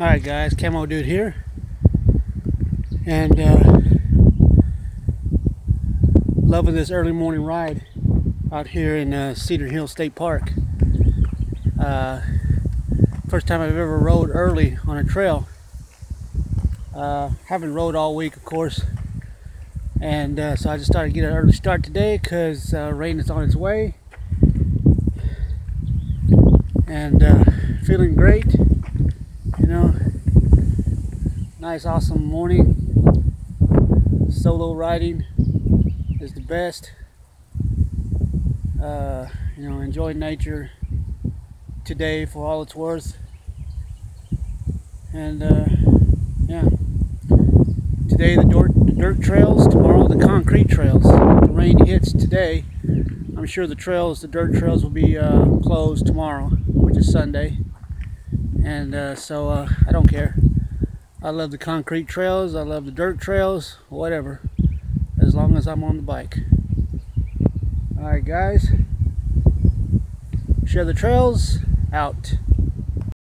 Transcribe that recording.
Alright guys, Camo Dude here. And uh, loving this early morning ride out here in uh, Cedar Hill State Park. Uh, first time I've ever rode early on a trail. Uh, haven't rode all week of course. And uh, so I just started getting an early start today because uh, rain is on its way. And uh, feeling great nice awesome morning. Solo riding is the best. Uh, you know enjoy nature today for all it's worth. And uh, yeah. Today the dirt, the dirt trails tomorrow the concrete trails. The rain hits today I'm sure the trails the dirt trails will be uh, closed tomorrow which is Sunday. And uh, so uh, I don't care. I love the concrete trails, I love the dirt trails, whatever, as long as I'm on the bike. Alright guys, share the trails, out.